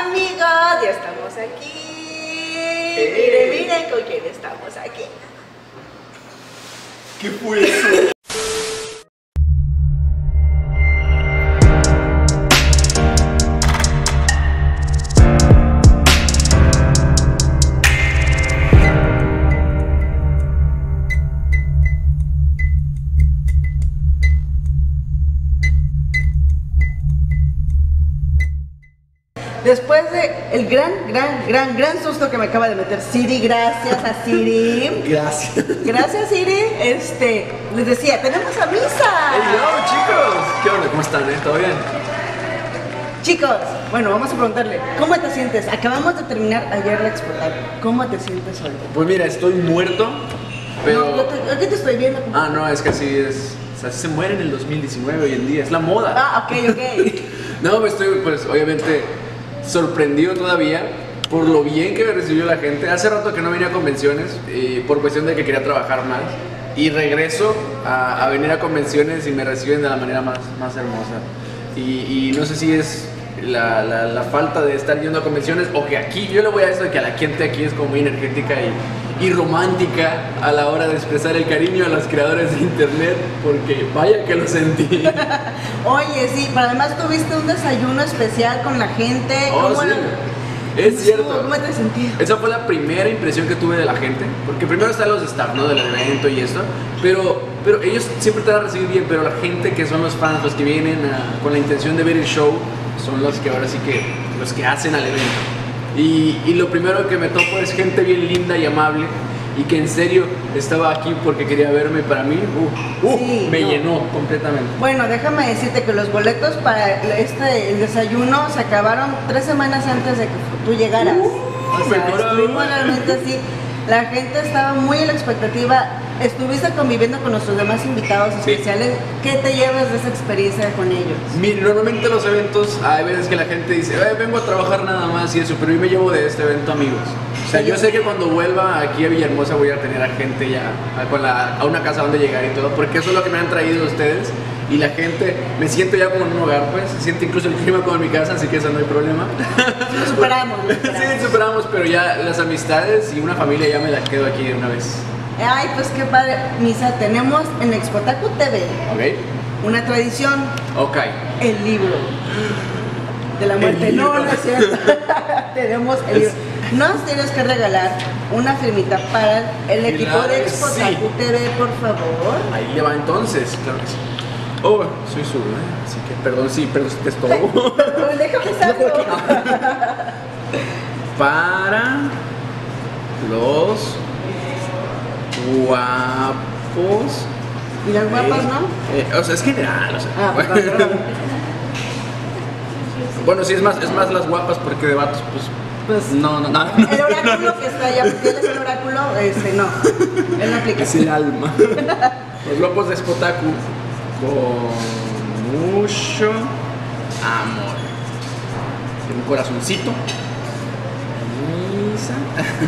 amigos, ya estamos aquí. Miren, miren con quién estamos aquí. ¿Qué fue eso? Después de el gran, gran, gran, gran susto que me acaba de meter Siri, gracias a Siri. Gracias. Gracias Siri. Este, les decía, tenemos a misa. ¡Hello, chicos! ¿Qué onda? ¿Cómo están? eh? ¿Todo bien? Chicos, bueno, vamos a preguntarle, ¿cómo te sientes? Acabamos de terminar ayer la exportar. ¿Cómo te sientes hoy? Pues mira, estoy muerto, pero... No, yo te, aquí te estoy viendo. Ah, no, es que así es... O sea, se muere en el 2019 hoy en día, es la moda. Ah, ok, ok. No, me estoy, pues, obviamente sorprendido todavía por lo bien que me recibió la gente. Hace rato que no venía a convenciones, eh, por cuestión de que quería trabajar más. Y regreso a, a venir a convenciones y me reciben de la manera más, más hermosa. Y, no sé si es la, la- la falta de estar yendo a convenciones o que aquí, yo le voy a eso de que la gente aquí es como muy energética y, y romántica a la hora de expresar el cariño a los creadores de internet, porque vaya que lo sentí. Oye, sí, pero además tuviste un desayuno especial con la gente. Oh, ¿Cómo sí. lo- Es cierto. ¿Cómo te sentiste? Esa fue la primera impresión que tuve de la gente, porque primero están los staff, ¿no? Del evento y esto, pero, pero ellos siempre te van a recibir bien, pero la gente que son los fans, los que vienen a- con la intención de ver el show, son los que ahora sí que, los que hacen al evento. Y, y lo primero que me topo es gente bien linda y amable, y que en serio estaba aquí porque quería verme para mí, uh, uh, Sí, me no. llenó completamente. Bueno, déjame decirte que los boletos para este el desayuno se acabaron tres semanas antes de que tú llegaras. Uh, o sea, estuvimos realmente así. La gente estaba muy en la expectativa. Estuviste conviviendo con nuestros demás invitados Sí. especiales. ¿Qué te llevas de esa experiencia con ellos? Mira, normalmente los eventos, hay veces que la gente dice, "Eh, vengo a trabajar nada más y eso, pero yo me llevo de este evento amigos. O sea, yo sé que cuando vuelva aquí a Villahermosa voy a tener a gente ya a, con la- a una casa donde llegar y todo, porque eso es lo que me han traído ustedes. Y la gente, me siento ya como en un hogar, pues, se siente incluso el clima como en mi casa, así que eso no hay problema. Lo superamos, lo sí, superamos. superamos, pero ya las amistades y una familia ya me la quedo aquí de una vez. Ay, pues qué padre. Misa, tenemos en Expotaku TV ¿Ok? una tradición, Ok. el libro de la muerte. No, no es cierto. tenemos el libro. Nos tienes que regalar una firmita para el equipo Claro de que Expotaku sí. TV, por favor. Ahí le va entonces, claro que sí. Oh, soy su, ¿eh? así que perdón, sí, perdón estorbo. Pero déjame saberlo. Para los guapos. Y las guapas, ¿no? Eh, o sea, es general, o sea. Ah, perdón, perdón. bueno, sí, es más, es más las guapas porque de vatos, pues. Pues No, no, no. el oráculo que está allá, porque él es el oráculo, este no. Él no aplica. Es el alma. Los guapos de Spotaku con mucho amor. Tiene un corazoncito. Misa.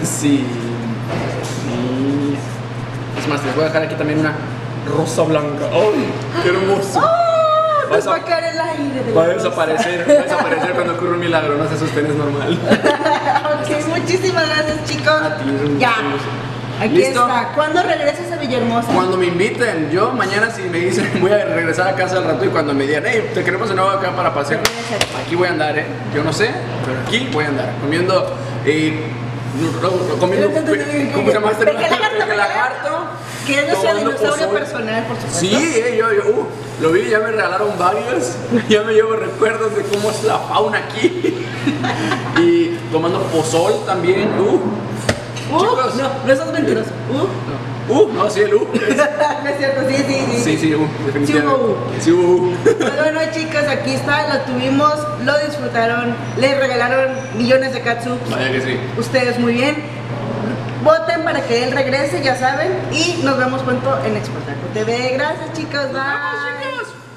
Sí. Sí. Es más, les voy a dejar aquí también una rosa blanca. ¡Ay! ¡Qué hermoso! ¡Oh! Nos Vas a- va a caer el aire. de Va a desaparecer, va a desaparecer cuando ocurre un milagro, no se asusten, es normal. ok, muchísimas gracias, chicos. A ti, es Ya. Aquí ¿Listo? está. ¿Cuándo regresas a Villahermosa? Cuando me inviten, yo mañana si me dicen voy a regresar a casa al rato y cuando me digan, hey, te queremos de nuevo acá para pasear, aquí voy a andar, ¿eh? Yo no sé, pero aquí voy a andar, comiendo, eh, comiendo, ¿cómo se llama este? Lagarto. Que es nuestro tomando dinosaurio personal, por supuesto. Sí, eh, yo, yo, uh, lo vi, ya me regalaron varios, ya me llevo recuerdos de cómo es la fauna aquí. y tomando pozol también, uh. Uh, Chicos. no, no estás mentiroso. Uh, Uh, no, sí, el uh. no es cierto, sí, sí, sí. Sí, sí, uh, definitivamente. hubo. Sí, hubo uh. Pues bueno, chicas, aquí está, lo tuvimos, lo disfrutaron, le regalaron millones de katsups. Vaya que sí. Ustedes muy bien. Voten para que él regrese, ya saben. Y nos vemos pronto en Exportaco TV. Gracias, chicos. Bye.